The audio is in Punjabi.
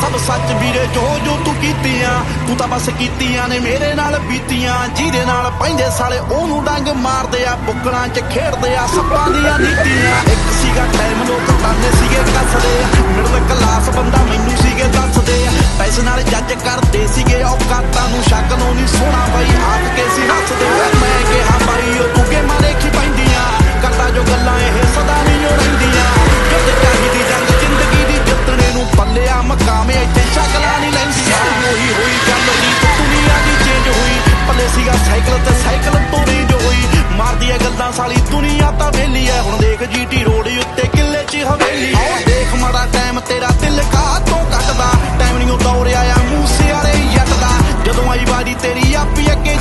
ਸਭ ਸੱਚ ਵੀਰੇ, ਜੋ ਜੋ ਤੂੰ ਕੀਤੀਆਂ, ਤੂੰ ਤਾਂ ਬਸ ਕੀਤੀਆਂ ਨੇ ਮੇਰੇ ਨਾਲ ਬੀਤੀਆਂ। ਜਿਹਦੇ ਨਾਲ ਪੈਂਦੇ ਸਾਲੇ ਉਹਨੂੰ ਡੰਗ ਮਾਰਦੇ ਆ, ਬੁੱਕਲਾਂ 'ਚ ਖੇਡਦੇ ਆ, ਸੱਪਾਂ ਦੀਆਂ ਨੀਤੀਆਂ। ਇੱਕ ਸੀਗਾ ਟਾਈਮ ਲੋਕ ਤਾਨੇ ਸੀਗੇ, ਕੱਸਦੇ। ਮਿਡਲ ਕਲਾਸ ਬੰਦਾ ਮੈਨੂੰ ਸੀਗੇ ਦੱਸਦੇ। ਪੈਸੇ ਨਾਲ ਜੱਜ ਕਰ ਸਾਈਕਲ ਤੇ ਸਾਈਕਲ ਤੋਰੀ ਜੋਈ। ਮਾਰਦੀ ਐ ਗੱਲਾਂ ਸਾਲੀ, ਦੁਨੀਆ ਤਾਂ ਵੇਲੀ ਐ। ਹੁਣ ਦੇਖ ਜੀਟੀ ਰੋਡ ਉੱਤੇ ਕਿੱਲੇ 'ਚ ਹਵੇਲੀ ਐ। ਦੇਖ ਮਾੜਾ ਟਾਈਮ ਤੇਰਾ ਦਿਲ ਕਾ ਤੋਂ ਕੱਟਦਾ। ਟਾਈਮ ਨਹੀਂ ਉਹ ਦੌੜਿਆ ਆ, ਮੂਸੇ ਵਾਲੇ ਜੱਟ ਦਾ ਜਦੋਂ ਆਈ ਵਾਰੀ ਤੇਰੀ ਆਪੀ ਅੱਗੇ